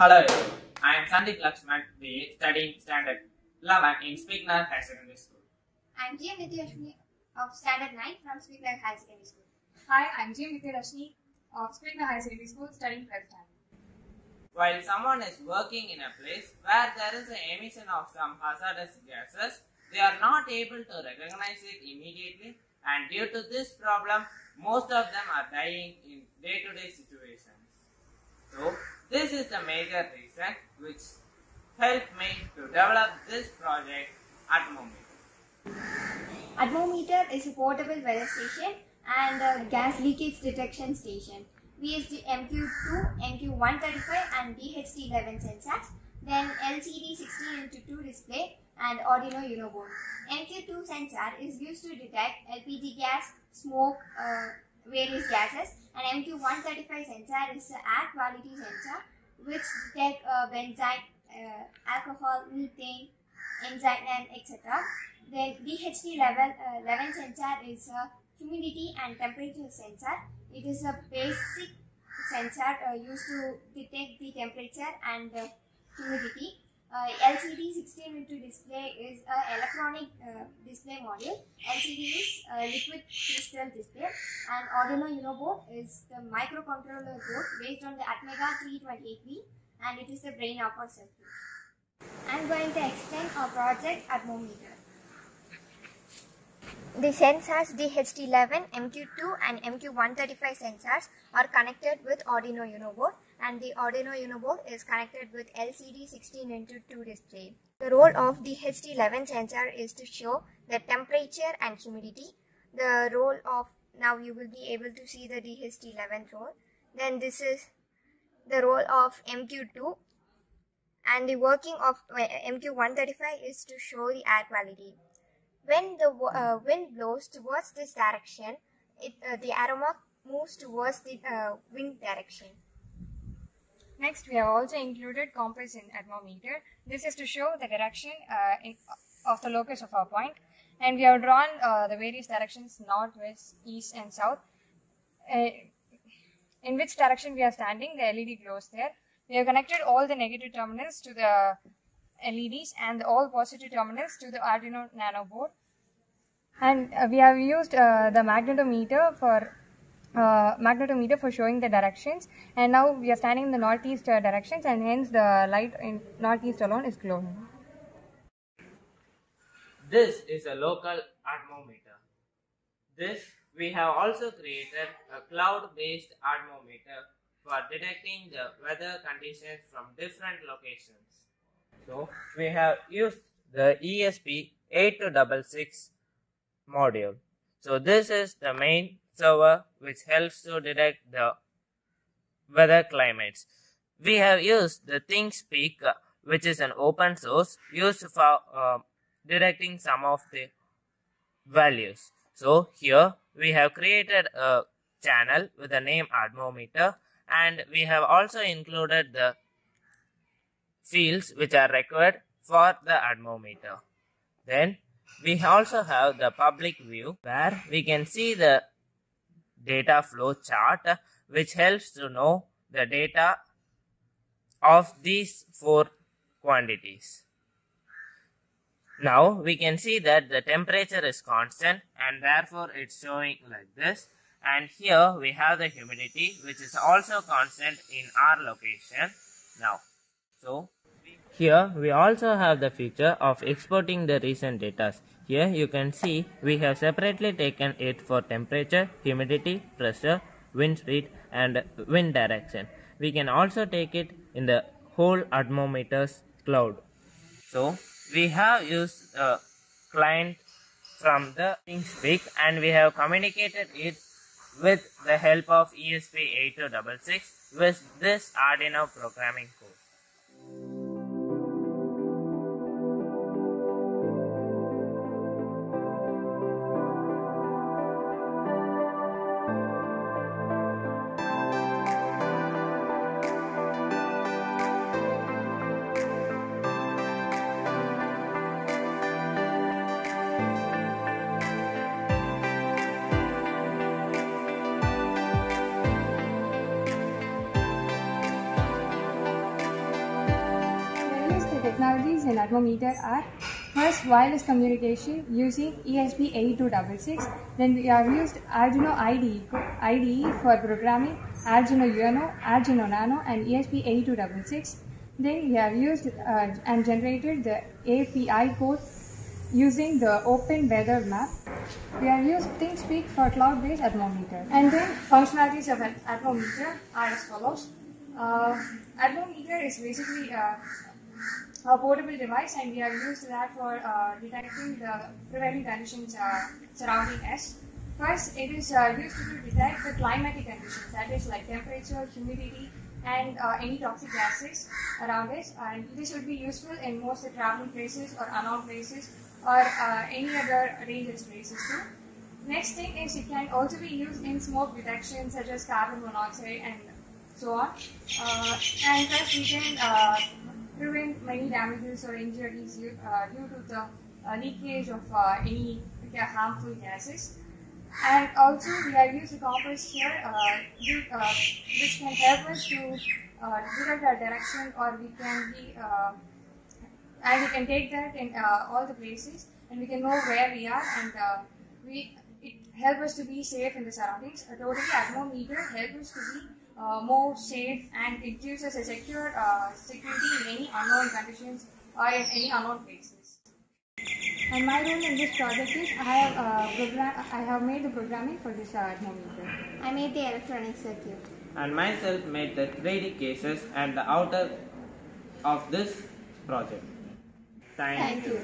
Hello everyone. I am Sandeep Lakshman, BA, studying standard 11 in SPIC Nagar High Secondary School. I'm Jia Nityashmi of Standard 9 from SPIC Nagar High Secondary School. Hi, I'm Jim Nityarashni of SPIC Nagar High Secondary School studying 12th time. While someone is working in a place where there is an emission of some hazardous gases, they are not able to recognize it immediately and due to this problem, most of them are dying in day-to-day situations. So, this is the major reason which helped me to develop this project Atmometer. Atmometer is a portable weather station and a gas leakage detection station. VSD MQ2, MQ135 and DHT11 sensors, then LCD 16 into 2 display and Arduino Uno board. MQ2 sensor is used to detect LPG gas, smoke, uh, various gases and MQ135 sensor is an air quality sensor which detect uh, benzene, uh, alcohol, methane, enzyme and etc. Then DHT level uh, 11 sensor is a humidity and temperature sensor. It is a basic sensor uh, used to detect the temperature and uh, humidity. Uh, LCD 16 into display is a electronic uh, display module. LCD is a liquid crystal display and Arduino Uno board is the microcontroller board based on the Atmega 328P and it is the brain of our circuit. I'm going to explain our project Atmometer. The sensors DHT11, MQ2 and MQ135 sensors are connected with Arduino Uno board and the Arduino Uno is connected with LCD 16 into 2 display. The role of DHT11 sensor is to show the temperature and humidity. The role of, now you will be able to see the DHT11 role. Then this is the role of MQ2 and the working of uh, MQ135 is to show the air quality. When the uh, wind blows towards this direction, it, uh, the arrow mark moves towards the uh, wind direction. Next, we have also included compass in atmometer. This is to show the direction uh, in, of the locus of our point. And we have drawn uh, the various directions north, west, east and south. Uh, in which direction we are standing, the LED glows there. We have connected all the negative terminals to the LEDs and all positive terminals to the Arduino Nano board. And uh, we have used uh, the magnetometer for uh, magnetometer for showing the directions. And now we are standing in the northeast uh, directions, and hence the light in northeast alone is glowing. This is a local atmometer. This we have also created a cloud-based atmometer for detecting the weather conditions from different locations. So we have used the ESP8266 module. So this is the main server which helps to detect the weather climates. We have used the ThingSpeak uh, which is an open source used for uh, detecting some of the values. So here we have created a channel with the name Atmometer and we have also included the fields which are required for the Atmometer. Then we also have the public view where we can see the data flow chart which helps to know the data of these four quantities. Now we can see that the temperature is constant and therefore it's showing like this and here we have the humidity which is also constant in our location now. So here we also have the feature of exporting the recent data. Here you can see we have separately taken it for temperature, humidity, pressure, wind speed and wind direction. We can also take it in the whole atmometers cloud. So we have used a client from the ThingSpeak and we have communicated it with the help of ESP8266 with this Arduino programming code. Atmometer are first wireless communication using ESP8266. Then we have used Arduino IDE, IDE for programming Arduino UNO, Arduino Nano, and ESP8266. Then we have used uh, and generated the API code using the Open Weather Map. We have used ThingSpeak for cloud-based atmometer. And then functionalities of an atmometer are as follows. Uh, atmometer is basically uh, a portable device and we have used that for uh, detecting the prevailing conditions uh, surrounding us. First, it is uh, used to detect the climatic conditions, that is like temperature, humidity, and uh, any toxic gases around us. And this would be useful in most the traveling places or unknown places or uh, any other dangerous places too. Next thing is it can also be used in smoke detection such as carbon monoxide and so on. Uh, and thus we can many damages or injuries due, uh, due to the uh, leakage of uh, any harmful gases. And also we have used the compass here, due- which can help us to uh, direct our direction, or we can be, uh, and we can take that in uh, all the places, and we can know where we are, and uh, we it helps us to be safe in the surroundings. A totally atmometer helps us to be uh, more safe, and it gives us a secure uh, security in any unknown conditions or in any unknown places. And my role in this project is I have uh, program I have made the programming for this uh, atmometer. I made the electronic circuit. And myself made the 3D cases and the outer of this project. Thank, Thank you.